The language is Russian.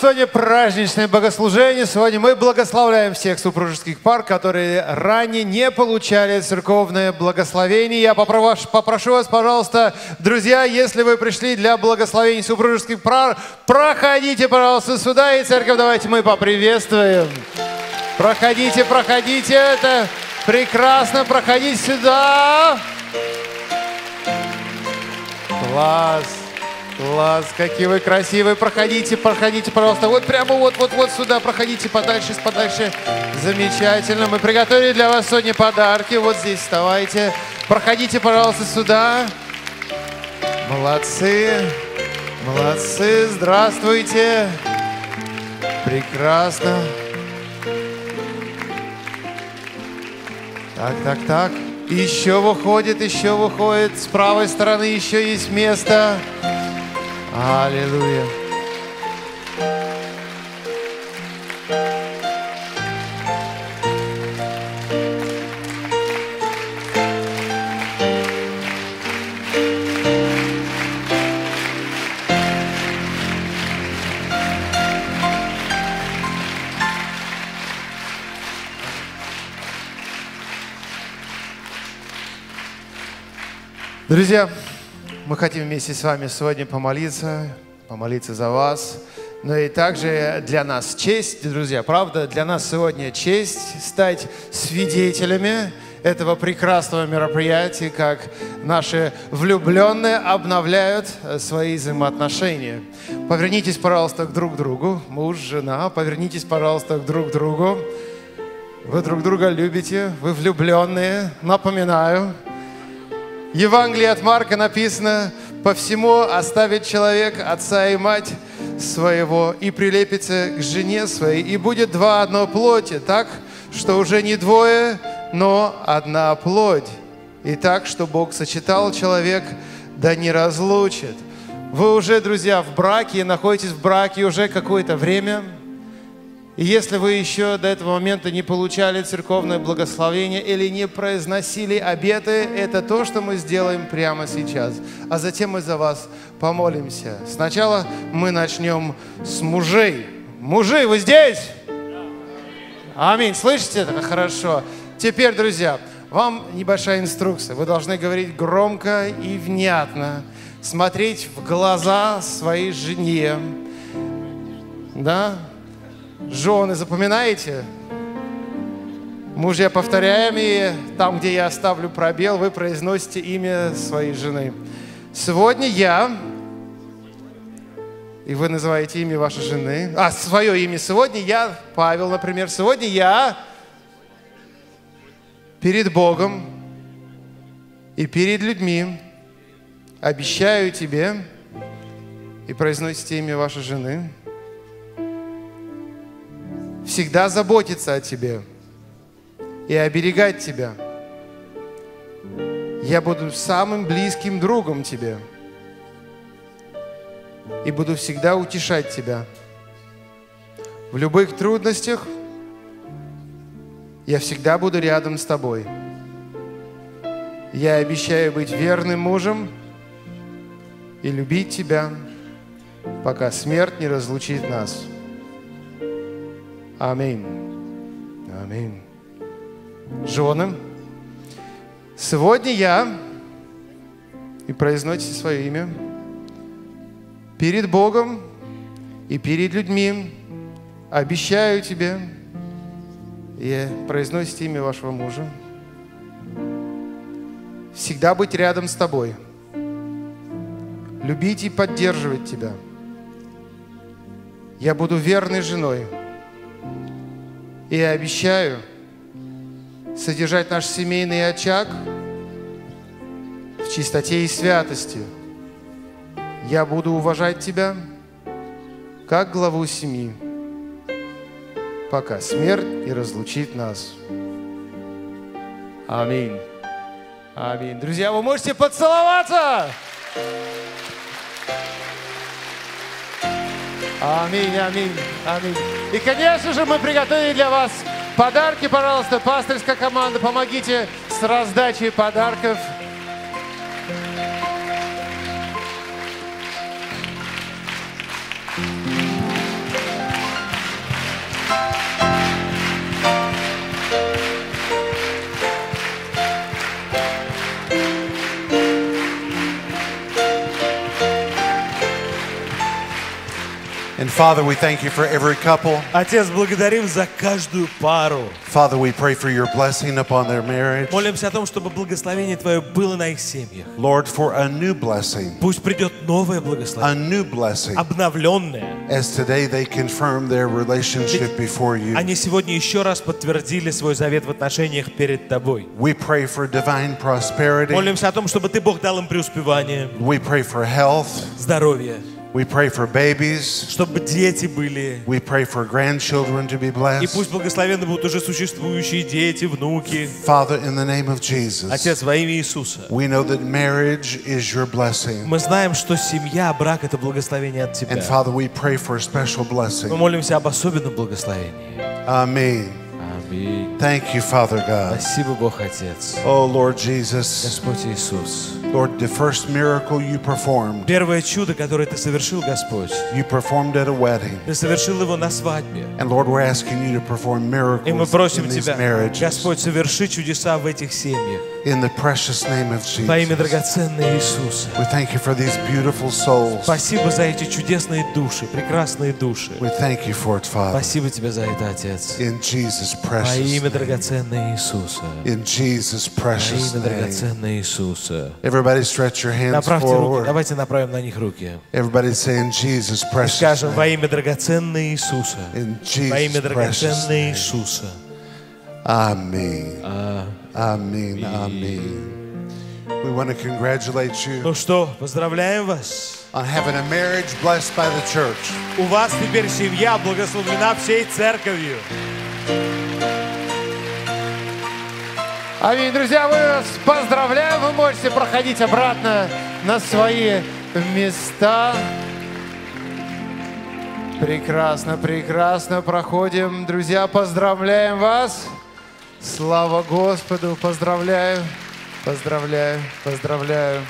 Сегодня праздничное богослужение. Сегодня мы благословляем всех супружеских пар, которые ранее не получали церковное благословение. Я попрошу, попрошу вас, пожалуйста, друзья, если вы пришли для благословения супружеских пар, проходите, пожалуйста, сюда, и церковь давайте мы поприветствуем. Проходите, проходите, это прекрасно, проходите сюда. Класс. Класс, какие вы красивые. Проходите, проходите, пожалуйста. Вот прямо вот, вот, вот сюда. Проходите подальше, подальше. Замечательно. Мы приготовили для вас сегодня подарки. Вот здесь вставайте. Проходите, пожалуйста, сюда. Молодцы. Молодцы. Здравствуйте. Прекрасно. Так, так, так. Еще выходит, еще выходит. С правой стороны еще есть место. Аллилуйя. Друзья, мы хотим вместе с вами сегодня помолиться, помолиться за вас. Но и также для нас честь, друзья, правда, для нас сегодня честь стать свидетелями этого прекрасного мероприятия, как наши влюбленные обновляют свои взаимоотношения. Повернитесь, пожалуйста, к друг другу, муж, жена, повернитесь, пожалуйста, к друг другу. Вы друг друга любите, вы влюбленные, напоминаю, Евангелие от Марка написано, по всему оставит человек отца и мать своего и прилепится к жене своей, и будет два одно плоти, так, что уже не двое, но одна плоть. И так, что Бог сочетал человек, да не разлучит. Вы уже, друзья, в браке, находитесь в браке уже какое-то время – и если вы еще до этого момента не получали церковное благословение или не произносили обеты, это то, что мы сделаем прямо сейчас. А затем мы за вас помолимся. Сначала мы начнем с мужей. Мужи, вы здесь? Аминь. Слышите это хорошо? Теперь, друзья, вам небольшая инструкция. Вы должны говорить громко и внятно, смотреть в глаза своей жене, да, Жены, запоминаете? Мужья, повторяем, и там, где я оставлю пробел, вы произносите имя своей жены. Сегодня я, и вы называете имя вашей жены, а, свое имя. Сегодня я, Павел, например, сегодня я перед Богом и перед людьми обещаю тебе, и произносите имя вашей жены – всегда заботиться о тебе и оберегать тебя. Я буду самым близким другом тебе и буду всегда утешать тебя. В любых трудностях я всегда буду рядом с тобой. Я обещаю быть верным мужем и любить тебя, пока смерть не разлучит нас. Аминь. Аминь. Жены, сегодня я, и произносите свое имя, перед Богом и перед людьми обещаю тебе, и произносите имя вашего мужа, всегда быть рядом с тобой, любить и поддерживать тебя. Я буду верной женой – и я обещаю содержать наш семейный очаг в чистоте и святости. Я буду уважать тебя как главу семьи, пока смерть не разлучит нас. Аминь. Аминь. Друзья, вы можете поцеловаться? Аминь, аминь, аминь. И, конечно же, мы приготовили для вас подарки, пожалуйста, пасторская команда, помогите с раздачей подарков. And Father, we thank you for every couple. Отец, благодарим за каждую пару. Father, we pray for your blessing upon their marriage. Молимся о том, чтобы благословение Твое было на их семьях. Lord, for a new blessing, Пусть придет новое a благословение, new blessing, обновленное. as today they confirm their relationship before you. Они сегодня еще раз подтвердили свой завет в отношениях перед Тобой. We pray for divine prosperity. Молимся о том, чтобы Ты, Бог, дал им преуспевание, We pray for health. здоровье, We pray for babies. чтобы дети были. We pray for grandchildren to be И blessed. пусть благословенны будут уже существующие дети, внуки. Father, in the name of Jesus, Отец, во имя Иисуса. we know that marriage is your blessing. Мы знаем, что семья, брак — это благословение от Тебя. And Father, we pray for a special Мы blessing. молимся об особенном благословении. Amen. Аминь. Thank you, Father God. Спасибо, Бог Отец. Oh, Lord Jesus. Господь Иисус. Lord, the first miracle you performed, Первое чудо, которое Ты совершил, Господь, you performed at a wedding. Ты совершил его на свадьбе. And Lord, we're asking you to perform И мы miracles просим in these Тебя, marriages. Господь, соверши чудеса в этих семьях. In the precious name of Во имя Jesus. драгоценного Иисуса. We thank you for these beautiful souls. Спасибо за эти чудесные души, прекрасные души. We thank you for it, Father. Спасибо Тебе за это, Отец. In Jesus' Во precious имя name. драгоценного Иисуса. In Jesus' Во precious имя name. драгоценного Иисуса. Everybody stretch your hands Направьте руки, forward. давайте направим на них руки. Everybody say in Jesus' precious скажем во имя драгоценного Иисуса. In Во имя Jesus' драгоценного. Иисуса. Amen. Amen. Amen. We want to congratulate you Ну что, поздравляем вас. on having a marriage blessed by the church. У вас теперь семья благословлена всей церковью. Аминь. Друзья, мы вас поздравляем. Вы можете проходить обратно на свои места. Прекрасно, прекрасно проходим. Друзья, поздравляем вас. Слава Господу, поздравляю, поздравляю, поздравляю.